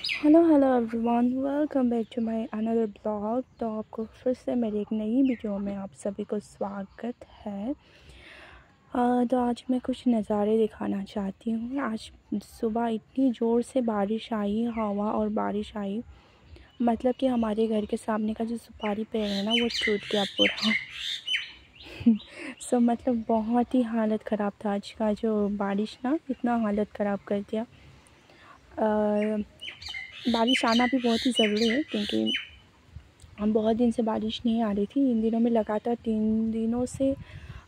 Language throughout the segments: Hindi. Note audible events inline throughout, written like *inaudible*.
Hello hello everyone welcome back to my another blog. तो आपको फिर से मेरी एक नई वीडियो में आप सभी को स्वागत है। आ, तो आज मैं कुछ नज़ारे दिखाना चाहती हूँ। आज सुबह इतनी ज़ोर से बारिश आई हवा और बारिश आई। मतलब कि हमारे घर के सामने का जो सुपारी पेड़ है ना वो टूट गया पूरा। *laughs* सो मतलब बहुत ही हालत ख़राब था आज का जो बारिश ना इतना हालत ख़राब कर दिया। बारिश आना भी बहुत ही ज़रूरी है क्योंकि हम बहुत दिन से बारिश नहीं आ रही थी। इन दिनों में लगातार तीन दिनों से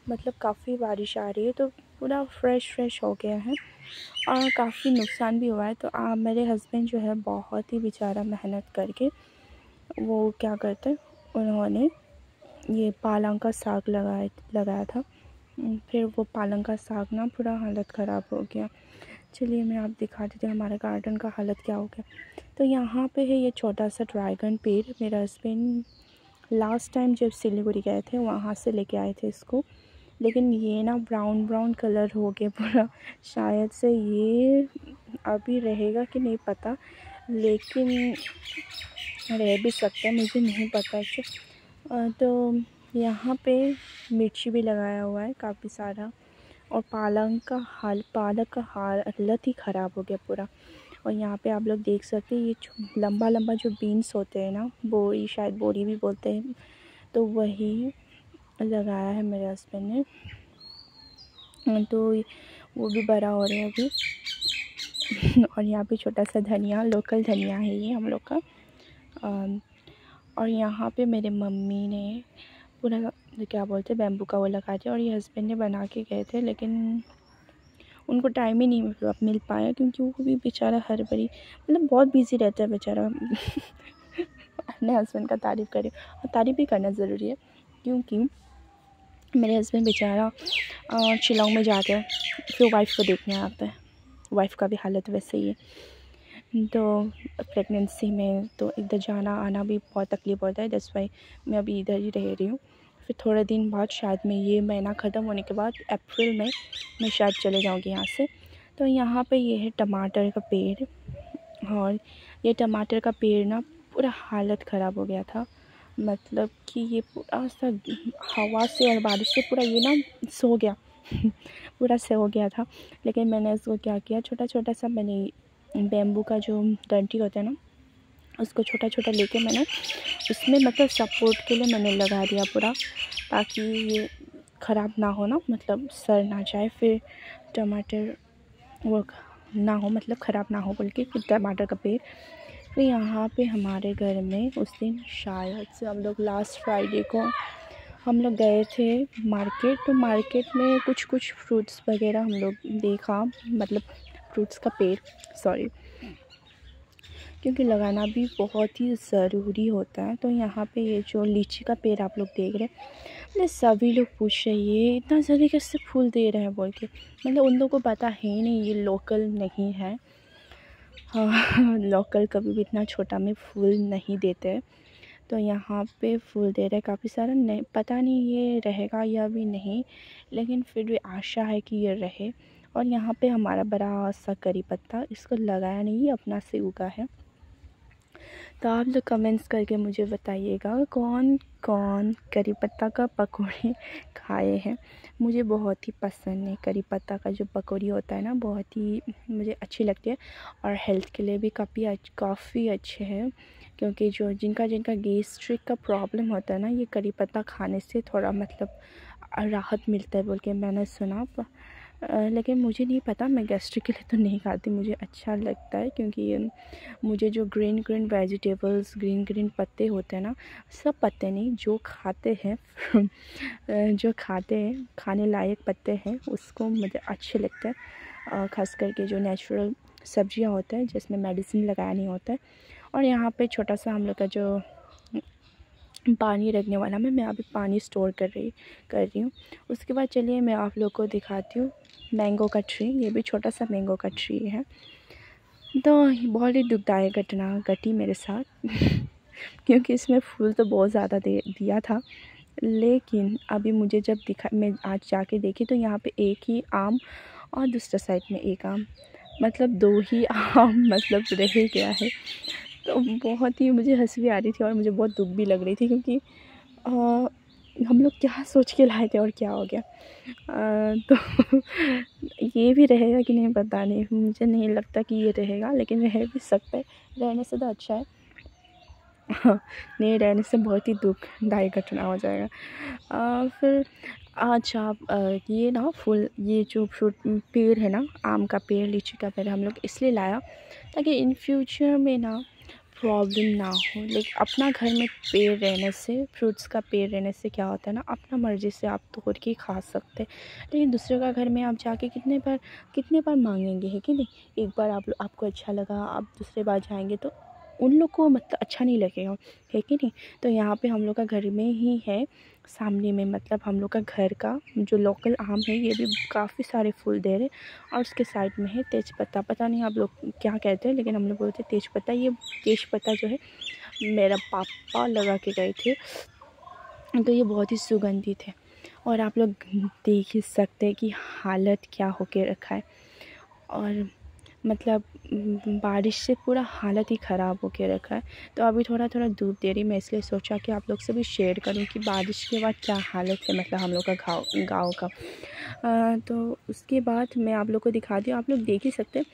मतलब काफ़ी बारिश आ रही है तो पूरा फ्रेश फ्रेश हो गया है और काफ़ी नुकसान भी हुआ है। तो आ, मेरे हस्बैंड जो है बहुत ही बेचारा मेहनत करके वो क्या करते हैं उन्होंने ये पालंग का साग लगाया लगाया था। फिर वो पालंग का साग ना पूरा हालत ख़राब हो गया। चलिए मैं आप दिखा देती हूँ हमारे गार्डन का हालत क्या हो गया। तो यहाँ पे है ये छोटा सा ड्रैगन पेड़। मेरा हस्बैंड लास्ट टाइम जब सिलीगुड़ी गए थे वहाँ से लेके आए थे इसको। लेकिन ये ना ब्राउन ब्राउन कलर हो गया पूरा। शायद से ये अभी रहेगा कि नहीं पता। लेकिन रह भी सकता है, मुझे नहीं पता कि तो यहाँ पे मिर्ची भी लगाया हुआ है, काफ़ी सारा। और पालक का हाल, पालक का हालत ही ख़राब हो गया पूरा। और यहाँ पे आप लोग देख सकते हैं, ये लंबा लंबा जो बीन्स होते हैं ना बोरी शायद बोरी भी बोलते हैं। तो वही लगाया है मेरे हस्बैंड ने। तो वो भी बड़ा हो रहा है अभी। *laughs* और यहाँ पे छोटा सा धनिया लोकल धनिया है ये हम लोग का। और यहाँ पे मेरे मम्मी ने पूरा क्या बोलते हैं बैम्बू का वो लगा दिया और ये हस्बैंड ने बना के गए थे, लेकिन उनको टाइम ही नहीं मिल पाया क्योंकि वो भी बेचारा हर बड़ी मतलब बहुत बिज़ी रहता है बेचारा। *laughs* अपने हस्बैंड का तारीफ़ करे, और तारीफ़ भी करना ज़रूरी है, क्योंकि मेरे हस्बैंड बेचारा शिलोंग में जाके फिर वाइफ को देखने आते हैं। वाइफ का भी हालत वैसे ही है। तो प्रेगनेंसी में तो इधर जाना, आना भी बहुत तकलीफ़ होता है दस वाई मैं अभी इधर ही रह रही हूँ। फिर थोड़े दिन बाद शायद मैं ये महीना ख़त्म होने के बाद अप्रैल में मैं शायद चले जाऊँगी यहाँ से। तो यहाँ पे ये है टमाटर का पेड़ और ये टमाटर का पेड़ ना पूरा हालत ख़राब हो गया था। मतलब कि ये पूरा सा हवा से और बारिश से पूरा ये ना सो गया, *laughs* पूरा से हो गया था। लेकिन मैंने इसको क्या किया छोटा छोटा सा मैंने बेम्बू का जो डंटी होता है ना, उसको छोटा छोटा लेके मैंने उसमें मतलब सपोर्ट के लिए मैंने लगा दिया पूरा, ताकि ये ख़राब ना हो ना मतलब सर ना जाए, फिर टमाटर वो ना हो मतलब ख़राब ना हो बोल बल्कि टमाटर का पेड़। तो यहाँ पे हमारे घर में उस दिन शायद से हम लोग लास्ट फ्राइडे को, हम लोग गए थे मार्केट तो मार्केट में कुछ कुछ फ्रूट्स वगैरह हम लोग देखा मतलब फ्रूट्स का पेड़ सॉरी क्योंकि लगाना भी बहुत ही ज़रूरी होता है। तो यहाँ पे ये जो लीची का पेड़ आप लोग देख रहे हैं मतलब सभी लोग पूछ रहे ये इतना जल्दी कैसे फूल दे रहे हैं बोल के। मतलब उन लोगों को पता है ही नहीं, ये लोकल नहीं है। हाँ लोकल कभी भी इतना छोटा में फूल नहीं देते। तो यहाँ पे फूल दे रहे काफ़ी सारा। नहीं, पता नहीं ये रहेगा या भी नहीं, लेकिन फिर भी आशा है कि ये रहे। और यहाँ पे हमारा बड़ा सा करी पत्ता, इसको लगाया नहीं अपना से उगा है। तो आप लोग कमेंट्स करके मुझे बताइएगा कौन कौन करी पत्ता का पकौड़े *laughs* खाए हैं। मुझे बहुत ही पसंद है करी पत्ता का जो पकौड़ी होता है ना, बहुत ही मुझे अच्छी लगती है और हेल्थ के लिए भी काफ़ी काफ़ी अच्छे हैं। क्योंकि जो जिनका जिनका गैस्ट्रिक का प्रॉब्लम होता है ना, ये करी पत्ता खाने से थोड़ा मतलब राहत मिलता है बोल के मैंने सुना। लेकिन मुझे नहीं पता, मैं गैस्ट्रिक के लिए तो नहीं खाती, मुझे अच्छा लगता है क्योंकि मुझे जो green green vegetables green green पत्ते होते हैं ना, सब पत्ते नहीं, जो खाते हैं जो खाते हैं, खाने लायक पत्ते हैं, उसको मुझे अच्छे लगते हैं। ख़ास करके जो नेचुरल सब्ज़ियाँ होते हैं, जिसमें मेडिसिन लगाया नहीं होता है। और यहाँ पे छोटा सा हम लोग का जो पानी रखने वाला। में, मैं अभी पानी स्टोर कर रही कर रही हूँ। उसके बाद चलिए मैं आप लोग को दिखाती हूँ। मैंगो का ट्री ये भी छोटा सा मैंगो का ट्री है। तो बहुत ही दुखदायक घटना घटी मेरे साथ, *laughs* क्योंकि इसमें फूल तो बहुत ज़्यादा दे, दिया था। लेकिन अभी मुझे जब दिखा, मैं आज जाके देखी तो यहाँ पे एक ही आम और दूसरा साइड में एक आम। मतलब दो ही आम *laughs* मतलब रह गया है। तो बहुत ही मुझे हँसी भी आ रही थी और मुझे बहुत दुख भी लग रही थी क्योंकि आ, हम लोग क्या सोच के लाए थे और क्या हो गया। आ, तो *laughs* ये भी रहेगा कि नहीं पता नहीं मुझे नहीं लगता कि ये रहेगा लेकिन रह भी सकता है रहने से तो अच्छा है। हाँ नहीं रहने से बहुत ही दुखदायी घटना हो जाएगा। आ, फिर अच्छा ये ना फूल ये जो फ्रूट पेड़ है ना आम का पेड़ लीची का पेड़ हम लोग इसलिए लाया ताकि इन फ्यूचर में ना प्रॉब्लम ना हो। लेकिन अपना घर में पेड़ रहने से, फ्रूट्स का पेड़ रहने से क्या होता है ना, अपना मर्ज़ी से आप तोड़ के खा सकते हैं। लेकिन दूसरे का घर में आप जाके कितने बार कितने बार मांगेंगे, है कि नहीं? एक बार आप, आपको अच्छा लगा, आप दूसरे बार जाएँगे तो उन लोग को मतलब अच्छा नहीं लगेगा, है कि नहीं? तो यहाँ पे हम लोग का घर में ही है, सामने में मतलब हम लोग का घर का जो लोकल आम है, ये भी काफ़ी सारे फूल दे रहे और उसके साइड में है तेज पत्ता पता नहीं आप लोग क्या कहते हैं, लेकिन हम लोग बोलते हैं तेज पत्ता ये तेज पत्ता जो है, मेरा पापा लगा के गए थे तो ये बहुत ही सुगंधित है। और आप लोग देख ही सकते हैं कि हालत क्या होके रखा है। और मतलब बारिश से पूरा हालत ही ख़राब हो के रखा है। तो अभी थोड़ा थोड़ा धूप दे रही मैं इसलिए सोचा कि आप लोग से भी शेयर करूँ कि बारिश के बाद क्या हालत है मतलब हम लोग का गाँव गाँव का। आ, तो उसके बाद मैं आप लोग को दिखा दी आप लोग देख ही सकते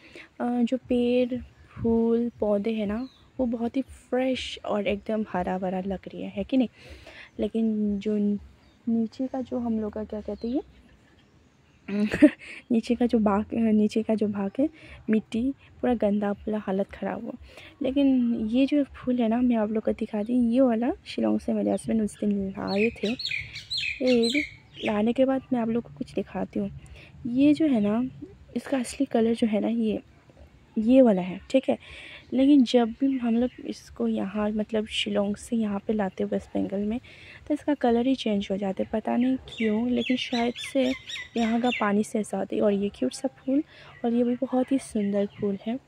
जो पेड़ फूल पौधे हैं ना वो बहुत ही फ्रेश और एकदम हरा भरा लग रही है, है कि नहीं? लेकिन जो नीचे का जो हम लोग का क्या कहते हैं *laughs* नीचे का जो भाग नीचे का जो भाग है, मिट्टी, पूरा गंदा पूरा हालत ख़राब हो लेकिन ये जो फूल है ना, मैं आप लोग को दिखा दी ये वाला शिलोंग से मेरे हस्बैंड उस दिन लाए थे। फिर लाने के बाद मैं आप लोग को कुछ दिखाती हूँ। ये जो है ना, इसका असली कलर जो है ना, ये ये वाला है, ठीक है? लेकिन जब भी हम लोग इसको यहाँ मतलब शिलोंग से यहाँ पे लाते वेस्ट बंगाल में तो इसका कलर ही चेंज हो जाता है, पता नहीं क्यों, लेकिन शायद से यहाँ का पानी से ऐसा होता है, और ये क्यूट सा फूल, और ये भी बहुत ही सुंदर फूल है।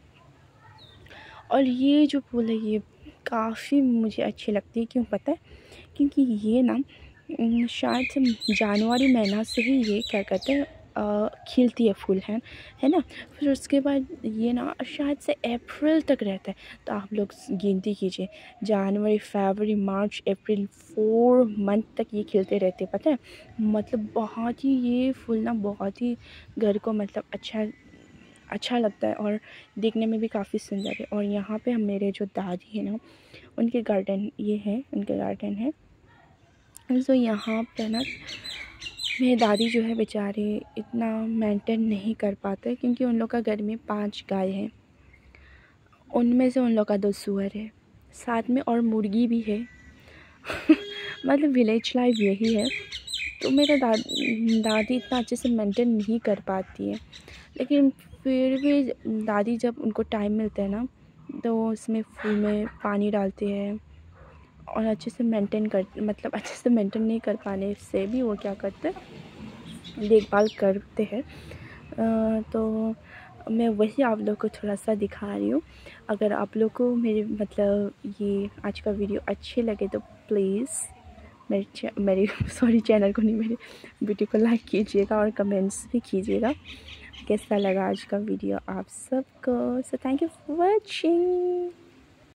और ये जो फूल है, ये काफ़ी मुझे अच्छी लगती है, क्यों पता है? क्योंकि ये ना शायद से जनवरी महीना से ही ये, क्या कहते हैं खिलती है फूल, है है ना? फिर उसके बाद ये ना, शायद से अप्रैल तक रहता है। तो आप लोग गिनती कीजिए। जनवरी, फरवरी, मार्च, अप्रैल, फोर मंथ तक ये खिलते रहते हैं, पता है? मतलब बहुत ही, ये फूल ना बहुत ही घर को मतलब अच्छा अच्छा लगता है और देखने में भी काफ़ी सुंदर है। और यहाँ पे हम, मेरे जो दादी हैं ना, उनके गार्डन ये है, उनके गार्डन है। तो यहाँ पे ना मेरे दादी जो है बेचारे इतना मेंटेन नहीं कर पाते क्योंकि उन लोग का घर में पाँच गाय हैं। उनमें से उन लोग का दो सुअर है। साथ में और मुर्गी भी है। *laughs* मतलब विलेज लाइफ यही है। तो मेरा दा, दादी इतना अच्छे से मेंटेन नहीं कर पाती है। लेकिन फिर भी दादी जब उनको टाइम मिलता है ना तो उसमें फूल में पानी डालते हैं। और अच्छे से मेंटेन कर मतलब अच्छे से मेंटेन नहीं कर पाने से भी वो क्या करते देखभाल करते हैं। तो मैं वही आप लोग को थोड़ा सा दिखा रही हूँ। अगर आप लोग को मेरे मतलब ये आज का वीडियो अच्छे लगे तो प्लीज़ मेरे मेरे *laughs* सॉरी चैनल को नहीं, मेरे वीडियो को लाइक कीजिएगा और कमेंट्स भी कीजिएगा। कैसा लगा आज का वीडियो आप सबको? So thank you for watching